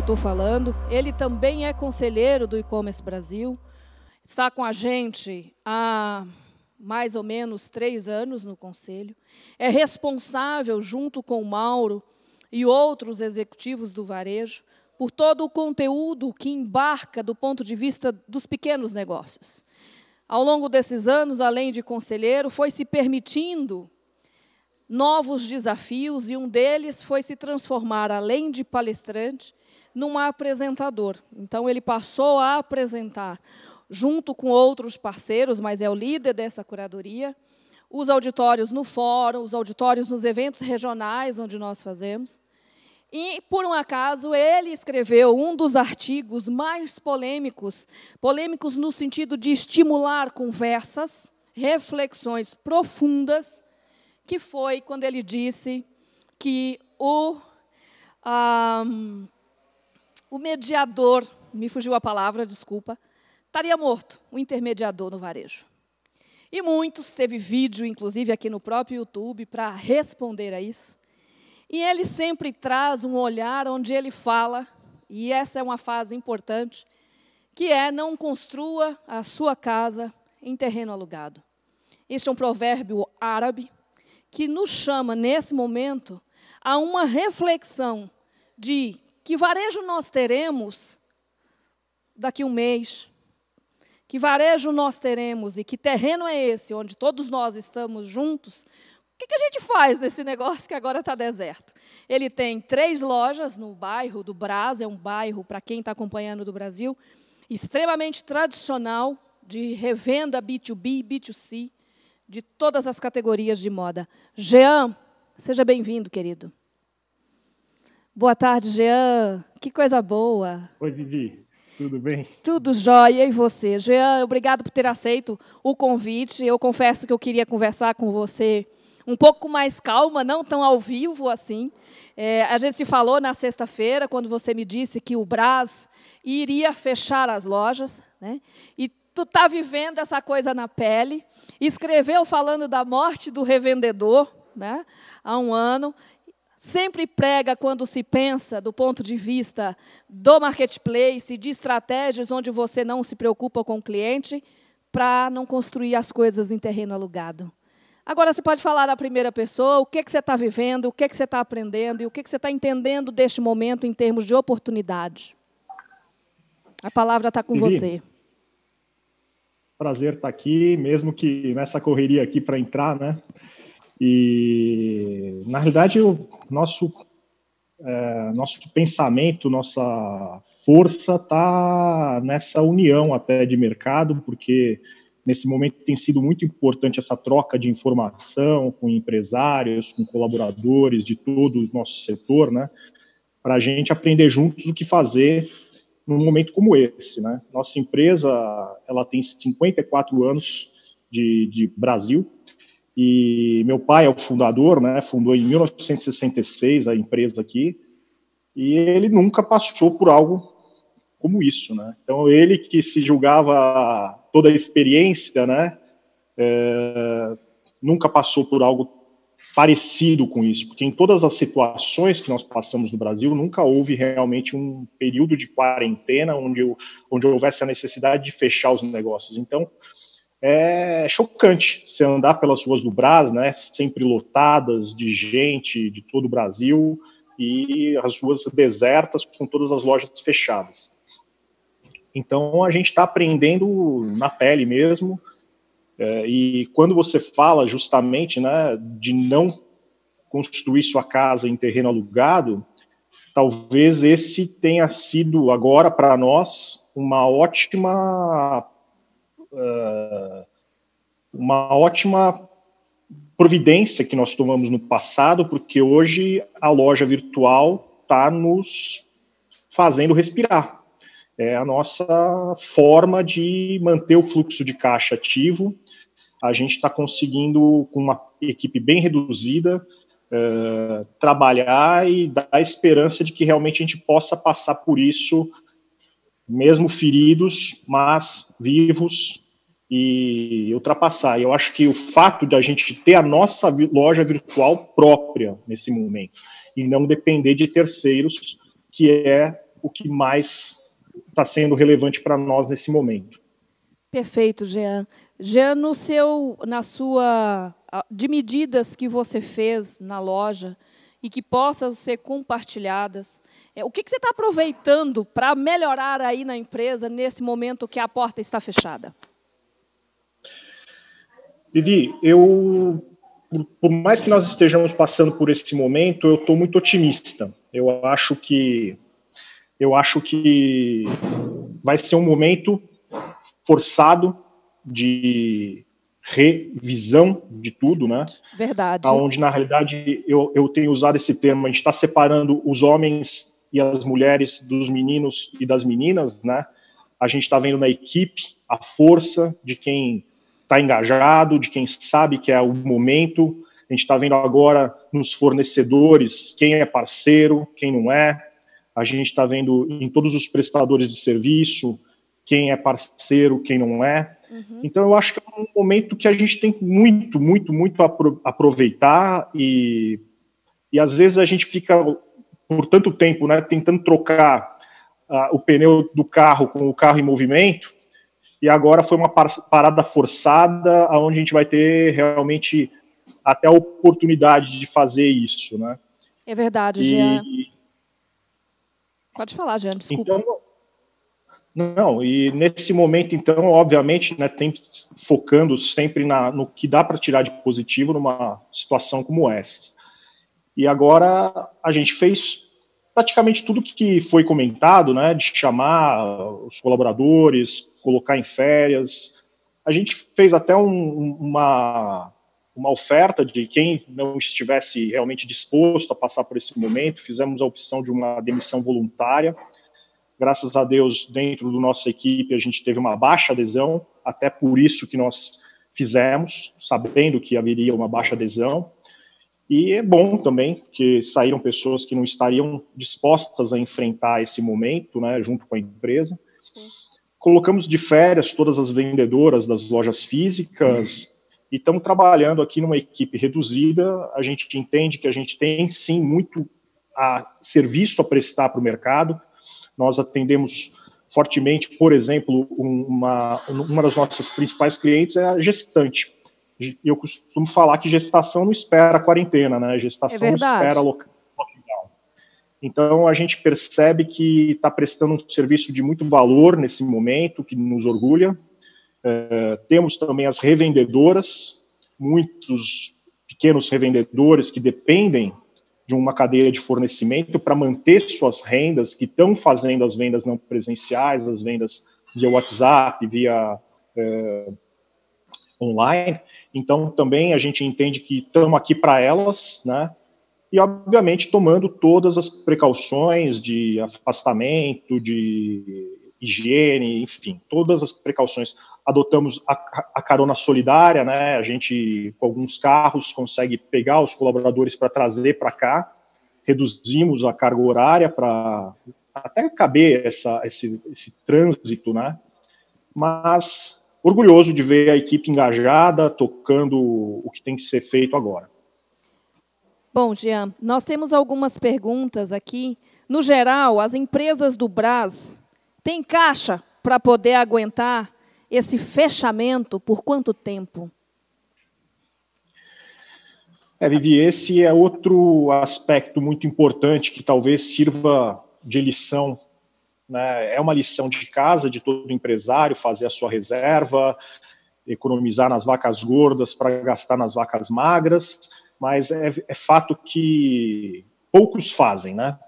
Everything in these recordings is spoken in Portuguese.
eu estou falando. Ele também é conselheiro do E-Commerce Brasil. Está com a gente há mais ou menos três anos no conselho. É responsável, junto com o Mauro e outros executivos do varejo, por todo o conteúdo que embarca do ponto de vista dos pequenos negócios. Ao longo desses anos, além de conselheiro, foi se permitindo novos desafios e um deles foi se transformar, além de palestrante, num apresentador. Então, ele passou a apresentar, junto com outros parceiros, mas é o líder dessa curadoria, os auditórios no fórum, os auditórios nos eventos regionais onde nós fazemos. E, por um acaso, ele escreveu um dos artigos mais polêmicos, polêmicos no sentido de estimular conversas, reflexões profundas que foi quando ele disse que o, um, o mediador, me fugiu a palavra, desculpa, estaria morto, o intermediador no varejo. E muitos, teve vídeo, inclusive aqui no próprio YouTube, para responder a isso. E ele sempre traz um olhar onde ele fala, e essa é uma fase importante, que é não construa a sua casa em terreno alugado. Este é um provérbio árabe que nos chama, nesse momento, a uma reflexão de que varejo nós teremos daqui um mês, que varejo nós teremos e que terreno é esse, onde todos nós estamos juntos, o que, que a gente faz nesse negócio que agora está deserto? Ele tem três lojas no bairro do Brás, é um bairro, para quem está acompanhando do Brasil, extremamente tradicional, de revenda B2B, B2C, de todas as categorias de moda. Jean, seja bem-vindo, querido. Boa tarde, Jean. Que coisa boa. Oi, Vivi. Tudo bem? Tudo jóia. E você? Jean, obrigado por ter aceito o convite. Eu confesso que eu queria conversar com você um pouco mais calma, não tão ao vivo assim. É, a gente se falou na sexta-feira, quando você me disse que o Brás iria fechar as lojas. Né? E tu está vivendo essa coisa na pele. Escreveu falando da morte do revendedor, né, há um ano. Sempre prega quando se pensa do ponto de vista do marketplace, de estratégias onde você não se preocupa com o cliente, para não construir as coisas em terreno alugado. Agora você pode falar na primeira pessoa o que, que você está vivendo, o que, que você está aprendendo e o que, que você está entendendo deste momento em termos de oportunidade. A palavra está com Vivi, você. Prazer estar aqui, mesmo que nessa correria aqui para entrar, né? E na realidade o nosso é, nosso pensamento, nossa força está nessa união até de mercado, porque nesse momento tem sido muito importante essa troca de informação com empresários, com colaboradores de todo o nosso setor, né? Para a gente aprender juntos o que fazer num momento como esse, né? Nossa empresa, ela tem 54 anos de, de Brasil e meu pai é o fundador, né? Fundou em 1966 a empresa aqui e ele nunca passou por algo como isso, né? Então ele que se julgava toda a experiência, né? É, nunca passou por algo parecido com isso, porque em todas as situações que nós passamos no Brasil, nunca houve realmente um período de quarentena onde, onde houvesse a necessidade de fechar os negócios. Então, é chocante você andar pelas ruas do Brás, né, sempre lotadas de gente de todo o Brasil e as ruas desertas com todas as lojas fechadas. Então, a gente está aprendendo na pele mesmo, é, e quando você fala justamente né, de não construir sua casa em terreno alugado, talvez esse tenha sido agora para nós uma ótima uh, uma ótima providência que nós tomamos no passado, porque hoje a loja virtual está nos fazendo respirar. É a nossa forma de manter o fluxo de caixa ativo a gente está conseguindo, com uma equipe bem reduzida, uh, trabalhar e dar a esperança de que realmente a gente possa passar por isso, mesmo feridos, mas vivos e ultrapassar. Eu acho que o fato de a gente ter a nossa loja virtual própria nesse momento e não depender de terceiros, que é o que mais está sendo relevante para nós nesse momento. Perfeito, Jean. Jean, no seu, na sua, de medidas que você fez na loja e que possam ser compartilhadas, é, o que, você está aproveitando para melhorar aí na empresa nesse momento que a porta está fechada? Vivi, eu, por mais que nós estejamos passando por esse momento, eu estou muito otimista. Eu acho que, eu acho que vai ser um momento forçado de revisão de tudo, né? Verdade. Onde, na realidade, eu, eu tenho usado esse termo, a gente está separando os homens e as mulheres dos meninos e das meninas, né? A gente está vendo na equipe a força de quem está engajado, de quem sabe que é o momento. A gente está vendo agora nos fornecedores quem é parceiro, quem não é. A gente está vendo em todos os prestadores de serviço quem é parceiro, quem não é. Uhum. Então, eu acho que é um momento que a gente tem muito, muito, muito a aproveitar e, e às vezes a gente fica por tanto tempo, né, tentando trocar uh, o pneu do carro com o carro em movimento, e agora foi uma parada forçada, onde a gente vai ter realmente até a oportunidade de fazer isso, né? É verdade, Jean. Pode falar, Jean, desculpa. Então, não, e nesse momento, então, obviamente, né, tem focando sempre na, no que dá para tirar de positivo numa situação como essa. E agora a gente fez praticamente tudo que foi comentado, né, de chamar os colaboradores, colocar em férias. A gente fez até um, uma, uma oferta de quem não estivesse realmente disposto a passar por esse momento, fizemos a opção de uma demissão voluntária Graças a Deus, dentro da nossa equipe, a gente teve uma baixa adesão, até por isso que nós fizemos, sabendo que haveria uma baixa adesão. E é bom também que saíram pessoas que não estariam dispostas a enfrentar esse momento, né, junto com a empresa. Sim. Colocamos de férias todas as vendedoras das lojas físicas e estamos trabalhando aqui numa equipe reduzida. A gente entende que a gente tem sim muito a serviço a prestar para o mercado. Nós atendemos fortemente, por exemplo, uma, uma das nossas principais clientes é a gestante. Eu costumo falar que gestação não espera a quarentena, né? Gestação é não espera lockdown. Então, a gente percebe que está prestando um serviço de muito valor nesse momento, que nos orgulha. É, temos também as revendedoras, muitos pequenos revendedores que dependem de uma cadeia de fornecimento para manter suas rendas, que estão fazendo as vendas não presenciais, as vendas via WhatsApp, via é, online. Então, também a gente entende que estamos aqui para elas, né? E, obviamente, tomando todas as precauções de afastamento, de higiene, enfim, todas as precauções. Adotamos a, a, carona solidária, né? A gente, com alguns carros, consegue pegar os colaboradores para trazer para cá. Reduzimos a carga horária para até caber essa, esse, esse trânsito, né? Mas orgulhoso de ver a equipe engajada, tocando o que tem que ser feito agora. Bom, Jean, nós temos algumas perguntas aqui. No geral, as empresas do Brás tem caixa para poder aguentar esse fechamento por quanto tempo? É, Vivi, esse é outro aspecto muito importante que talvez sirva de lição. Né? É uma lição de casa de todo empresário fazer a sua reserva, economizar nas vacas gordas para gastar nas vacas magras, mas é, é fato que poucos fazem, né?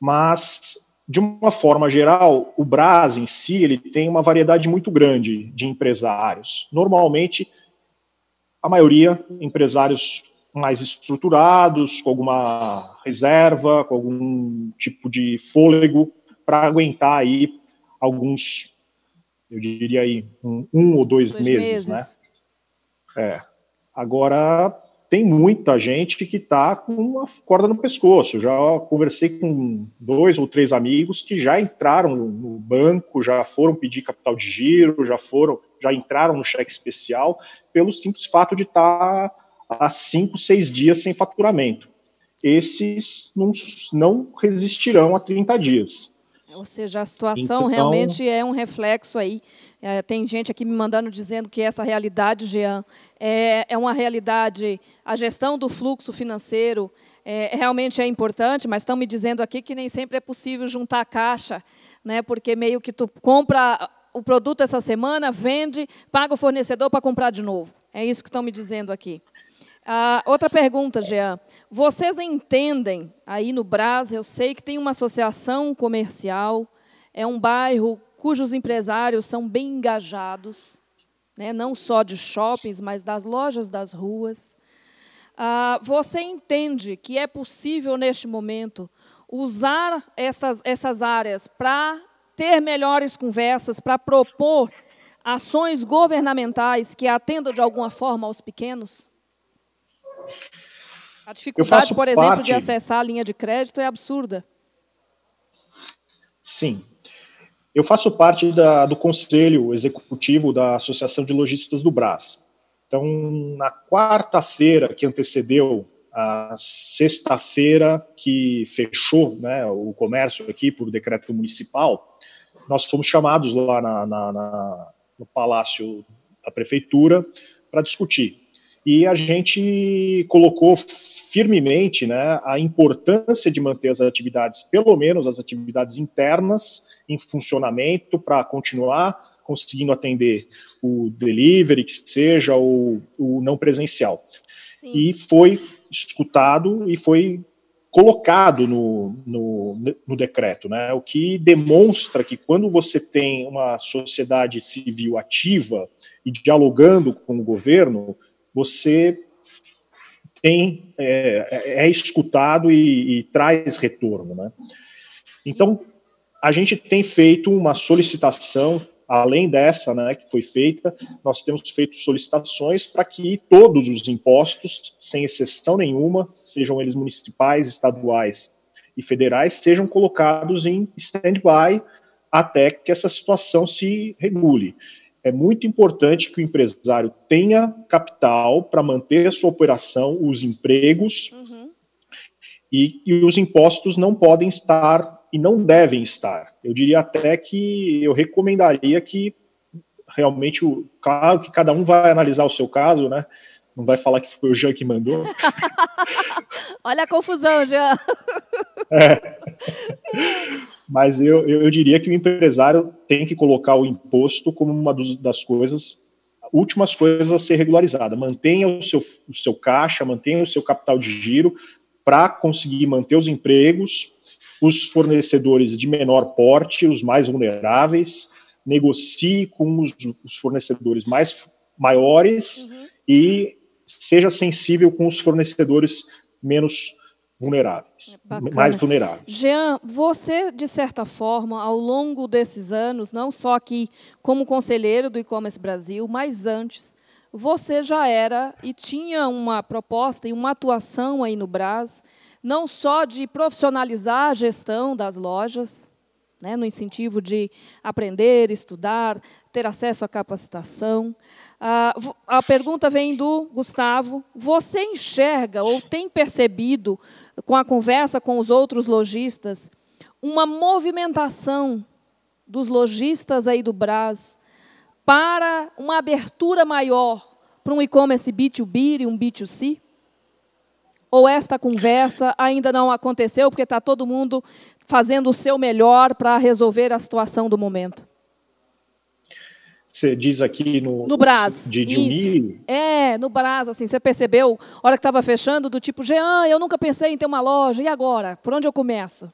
Mas de uma forma geral, o Brás em si ele tem uma variedade muito grande de empresários. Normalmente, a maioria empresários mais estruturados, com alguma reserva, com algum tipo de fôlego para aguentar aí alguns, eu diria aí, um, um ou dois, dois meses, meses, né? É. Agora, tem muita gente que está com uma corda no pescoço. Já conversei com dois ou três amigos que já entraram no banco, já foram pedir capital de giro, já foram, já entraram no cheque especial pelo simples fato de estar tá há cinco, seis dias sem faturamento. Esses não, não resistirão a 30 dias. Ou seja, a situação então, realmente é um reflexo aí. É, tem gente aqui me mandando dizendo que essa realidade, Jean, é, é uma realidade. A gestão do fluxo financeiro é, realmente é importante, mas estão me dizendo aqui que nem sempre é possível juntar a caixa, né? Porque meio que tu compra o produto essa semana, vende, paga o fornecedor para comprar de novo. É isso que estão me dizendo aqui. Ah, outra pergunta, Jean. Vocês entendem, aí no Brás, eu sei que tem uma associação comercial, é um bairro cujos empresários são bem engajados, né, não só de shoppings, mas das lojas das ruas. Ah, você entende que é possível, neste momento, usar essas, essas áreas para ter melhores conversas, para propor ações governamentais que atendam de alguma forma aos pequenos? A dificuldade, por exemplo, parte... de acessar a linha de crédito é absurda. Sim. Eu faço parte da, do conselho executivo da Associação de Lojistas do Brás. Então, na quarta-feira que antecedeu a sexta-feira que fechou né, o comércio aqui por decreto municipal, nós fomos chamados lá na, na, na, no Palácio da Prefeitura para discutir e a gente colocou firmemente né, a importância de manter as atividades, pelo menos as atividades internas, em funcionamento para continuar conseguindo atender o delivery, que seja, ou o não presencial. Sim. E foi escutado e foi colocado no, no, no, decreto, né? o que demonstra que quando você tem uma sociedade civil ativa e dialogando com o governo, você tem é, é escutado e, e, traz retorno, né? Então a gente tem feito uma solicitação além dessa, né, que foi feita, nós temos feito solicitações para que todos os impostos, sem exceção nenhuma, sejam eles municipais, estaduais e federais, sejam colocados em stand-by até que essa situação se regule é muito importante que o empresário tenha capital para manter a sua operação, os empregos, uhum. e, e, os impostos não podem estar e não devem estar. Eu diria até que eu recomendaria que realmente, claro que cada um vai analisar o seu caso, né? Não vai falar que foi o Jean que mandou. Olha a confusão, Jean. É. Mas eu, eu, diria que o empresário tem que colocar o imposto como uma dos, das coisas, últimas coisas a ser regularizada. Mantenha o seu, o seu caixa, mantenha o seu capital de giro para conseguir manter os empregos, os fornecedores de menor porte, os mais vulneráveis, negocie com os, os fornecedores mais maiores uhum. e seja sensível com os fornecedores menos vulneráveis, Bacana. mais vulneráveis. Jean, você, de certa forma, ao longo desses anos, não só aqui como conselheiro do e-commerce Brasil, mas antes, você já era e tinha uma proposta e uma atuação aí no Brás, não só de profissionalizar a gestão das lojas, né, no incentivo de aprender, estudar, ter acesso à capacitação. Ah, a pergunta vem do Gustavo. Você enxerga ou tem percebido com a conversa com os outros lojistas, uma movimentação dos lojistas aí do Brás para uma abertura maior para um e-commerce B2B e um B2C? Ou esta conversa ainda não aconteceu porque está todo mundo fazendo o seu melhor para resolver a situação do momento? Você diz aqui no. No Brás. De, de unir. É, no Brás, assim, você percebeu, a hora que estava fechando, do tipo, Jean, eu nunca pensei em ter uma loja, e agora? Por onde eu começo?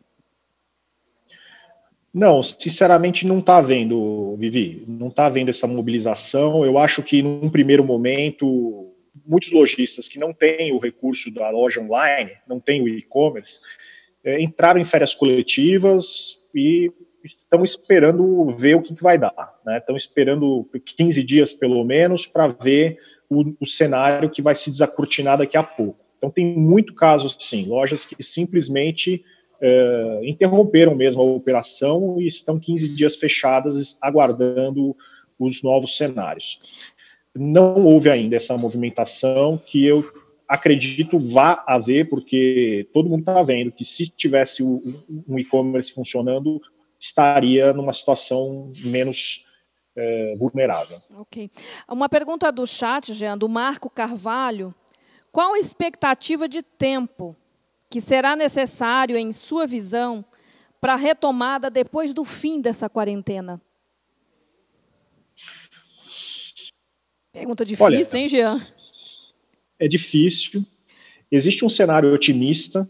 Não, sinceramente não está vendo, Vivi, não está vendo essa mobilização. Eu acho que num primeiro momento, muitos lojistas que não têm o recurso da loja online, não têm o e-commerce, é, entraram em férias coletivas e estão esperando ver o que, que vai dar. Né? Estão esperando 15 dias, pelo menos, para ver o, o, cenário que vai se desacortinar daqui a pouco. Então, tem muito caso, sim, lojas que simplesmente é, interromperam mesmo a operação e estão 15 dias fechadas, aguardando os novos cenários. Não houve ainda essa movimentação que eu acredito vá haver, porque todo mundo está vendo que se tivesse um e-commerce funcionando, estaria numa situação menos é, vulnerável. Ok. Uma pergunta do chat, Jean, do Marco Carvalho. Qual a expectativa de tempo que será necessário, em sua visão, para a retomada depois do fim dessa quarentena? Pergunta difícil, Olha, hein, Jean? É difícil. Existe um cenário otimista,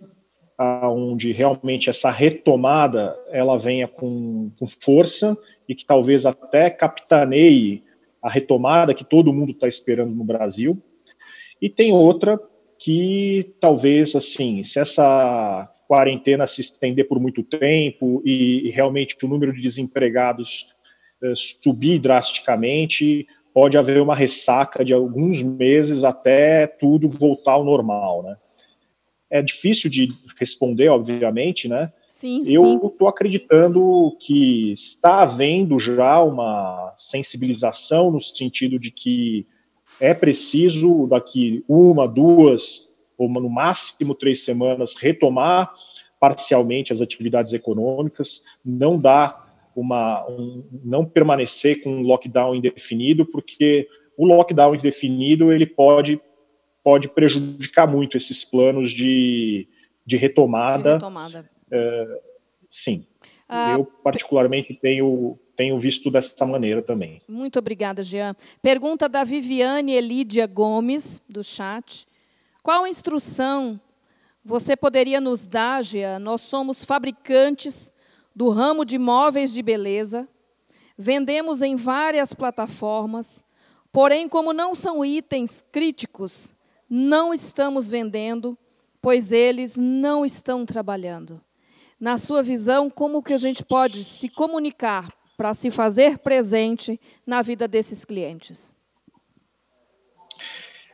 onde realmente essa retomada ela venha com, com força e que talvez até capitaneie a retomada que todo mundo está esperando no Brasil. E tem outra que talvez, assim, se essa quarentena se estender por muito tempo e, e realmente o número de desempregados eh, subir drasticamente, pode haver uma ressaca de alguns meses até tudo voltar ao normal, né? É difícil de responder, obviamente, né? Sim, Eu estou acreditando que está havendo já uma sensibilização no sentido de que é preciso daqui uma, duas, ou no máximo três semanas retomar parcialmente as atividades econômicas, não dá uma, um, não permanecer com um lockdown indefinido, porque o lockdown indefinido ele pode, pode prejudicar muito esses planos de, de retomada. De retomada. É, sim. Ah, Eu, particularmente, tenho, tenho visto dessa maneira também. Muito obrigada, Jean. Pergunta da Viviane Elídia Gomes, do chat. Qual instrução você poderia nos dar, Jean? Nós somos fabricantes do ramo de móveis de beleza, vendemos em várias plataformas, porém, como não são itens críticos, não estamos vendendo, pois eles não estão trabalhando. Na sua visão, como que a gente pode se comunicar para se fazer presente na vida desses clientes?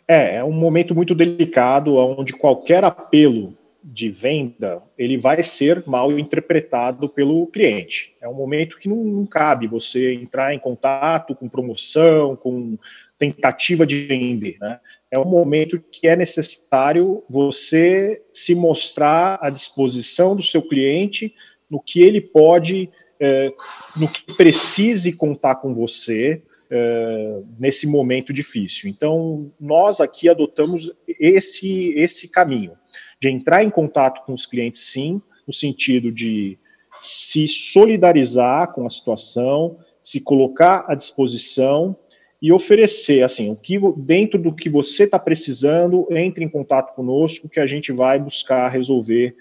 É, é um momento muito delicado, onde qualquer apelo de venda, ele vai ser mal interpretado pelo cliente. É um momento que não, não, cabe você entrar em contato com promoção, com tentativa de vender. Né? É um momento que é necessário você se mostrar à disposição do seu cliente no que ele pode, é, no que precise contar com você, é, nesse momento difícil. Então, nós aqui adotamos esse, esse caminho de entrar em contato com os clientes, sim, no sentido de se solidarizar com a situação, se colocar à disposição e oferecer, assim, o que dentro do que você está precisando, entre em contato conosco, que a gente vai buscar resolver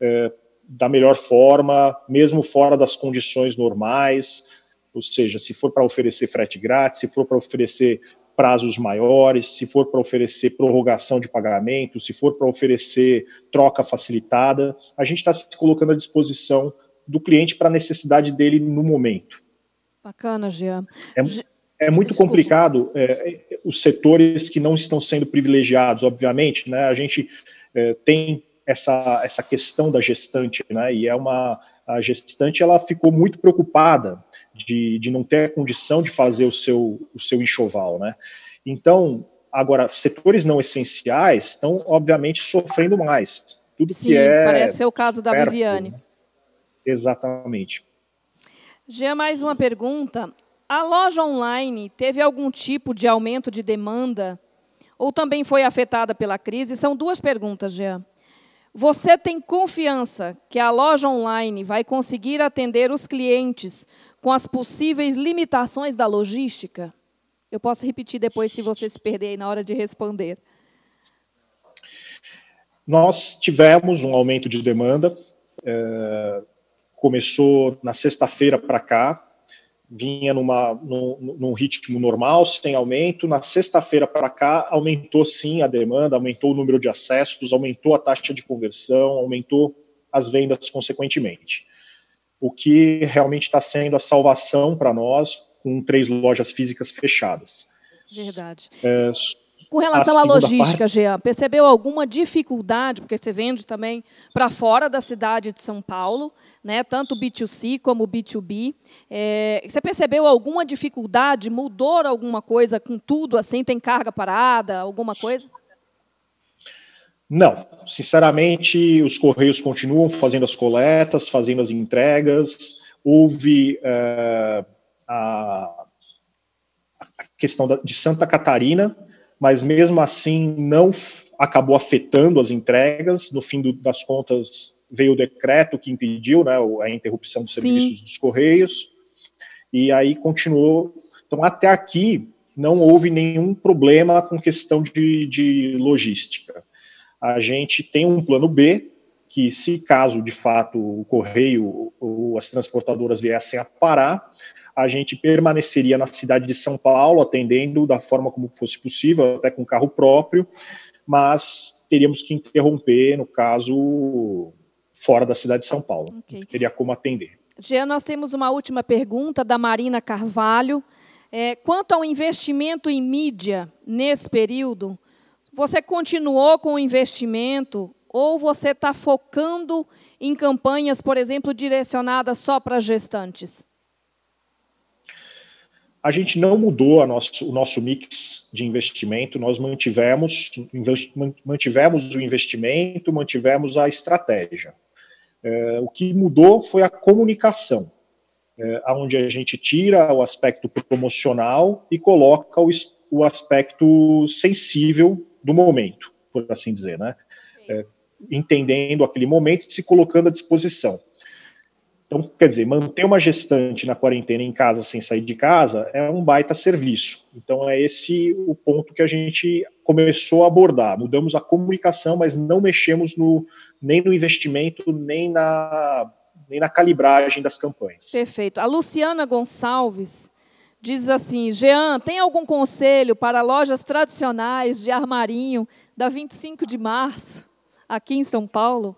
é, da melhor forma, mesmo fora das condições normais, ou seja, se for para oferecer frete grátis, se for para oferecer prazos maiores, se for para oferecer prorrogação de pagamento, se for para oferecer troca facilitada, a gente está se colocando à disposição do cliente para a necessidade dele no momento. Bacana, Jean. É, é muito Desculpa. complicado é, os setores que não estão sendo privilegiados, obviamente, né? A gente é, tem essa, essa questão da gestante, né? E é uma a gestante ela ficou muito preocupada de, de não ter condição de fazer o seu, o seu enxoval, né? Então, agora, setores não essenciais estão, obviamente, sofrendo mais. Tudo Sim, que é parece ser o caso da perto, Viviane. Exatamente. Já mais uma pergunta. A loja online teve algum tipo de aumento de demanda ou também foi afetada pela crise? São duas perguntas, Jean. Você tem confiança que a loja online vai conseguir atender os clientes com as possíveis limitações da logística? Eu posso repetir depois se você se perder aí na hora de responder. Nós tivemos um aumento de demanda, é, começou na sexta-feira para cá, vinha numa, num, num, ritmo normal, sem aumento. Na sexta-feira para cá, aumentou sim a demanda, aumentou o número de acessos, aumentou a taxa de conversão, aumentou as vendas consequentemente. O que realmente está sendo a salvação para nós, com três lojas físicas fechadas. Verdade. É, com relação à logística, parte... Jean, percebeu alguma dificuldade, porque você vende também para fora da cidade de São Paulo, né, tanto B2C como B2B. É, você percebeu alguma dificuldade? Mudou alguma coisa com tudo? Assim, tem carga parada, alguma coisa? Não, sinceramente, os correios continuam fazendo as coletas, fazendo as entregas. houve uh, a, a, questão da, de Santa Catarina, mas mesmo assim não acabou afetando as entregas. No fim do, das contas, veio o decreto que impediu né, a interrupção dos serviços Sim. dos Correios, e aí continuou. Então, até aqui, não houve nenhum problema com questão de, de logística. A gente tem um plano B, que se caso de fato o correio ou as transportadoras viessem a parar, a gente permaneceria na cidade de São Paulo, atendendo da forma como fosse possível, até com carro próprio, mas teríamos que interromper, no caso, fora da cidade de São Paulo. Okay. Teria como atender. Jean, nós temos uma última pergunta da Marina Carvalho. É, quanto ao investimento em mídia nesse período, você continuou com o investimento ou você está focando em campanhas, por exemplo, direcionadas só para gestantes? A gente não mudou nosso, o nosso mix de investimento, nós mantivemos, mantivemos o investimento, mantivemos a estratégia. É, o que mudou foi a comunicação é, onde a gente tira o aspecto promocional e coloca o, o aspecto sensível do momento, por assim dizer, né? É, entendendo aquele momento e se colocando à disposição. Então, quer dizer, manter uma gestante na quarentena em casa sem sair de casa é um baita serviço. Então, é esse o ponto que a gente começou a abordar. Mudamos a comunicação, mas não mexemos no, nem no investimento, nem na nem na calibragem das campanhas. Perfeito. A Luciana Gonçalves diz assim: Jean, tem algum conselho para lojas tradicionais de armarinho da 25 de março, aqui em São Paulo?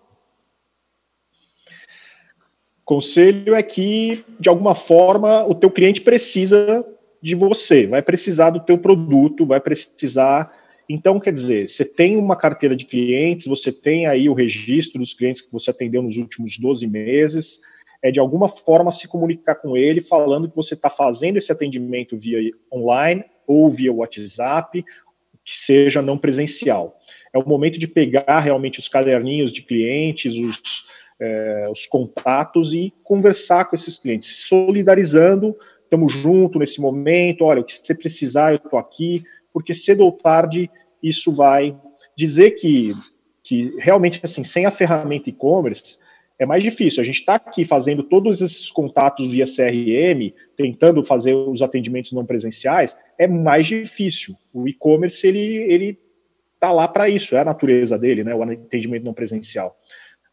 Conselho é que, de alguma forma, o teu cliente precisa de você, vai precisar do teu produto, vai precisar então, quer dizer, você tem uma carteira de clientes, você tem aí o registro dos clientes que você atendeu nos últimos 12 meses, é de alguma forma se comunicar com ele, falando que você está fazendo esse atendimento via online ou via WhatsApp, que seja não presencial. É o momento de pegar realmente os caderninhos de clientes, os, é, os contatos e conversar com esses clientes, solidarizando, estamos juntos nesse momento, olha, o que você precisar, eu estou aqui, porque cedo ou tarde isso vai dizer que, que realmente, assim, sem a ferramenta e-commerce, é mais difícil. A gente está aqui fazendo todos esses contatos via CRM, tentando fazer os atendimentos não presenciais, é mais difícil. O e-commerce, ele, ele tá lá para isso, é a natureza dele, né, o atendimento não presencial.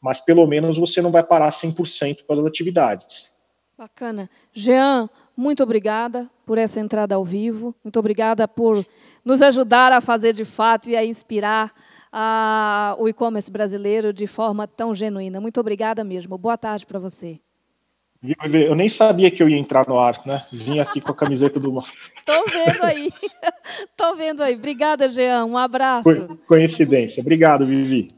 Mas pelo menos você não vai parar 100% pelas atividades. Bacana. Jean, muito obrigada por essa entrada ao vivo. Muito obrigada por nos ajudar a fazer de fato e a inspirar a, o e-commerce brasileiro de forma tão genuína. Muito obrigada mesmo. Boa tarde para você. Eu nem sabia que eu ia entrar no ar, né? Vim aqui com a camiseta do. Tô vendo aí. Tô vendo aí. Obrigada, Jean. Um abraço. Coincidência. Obrigado, Vivi.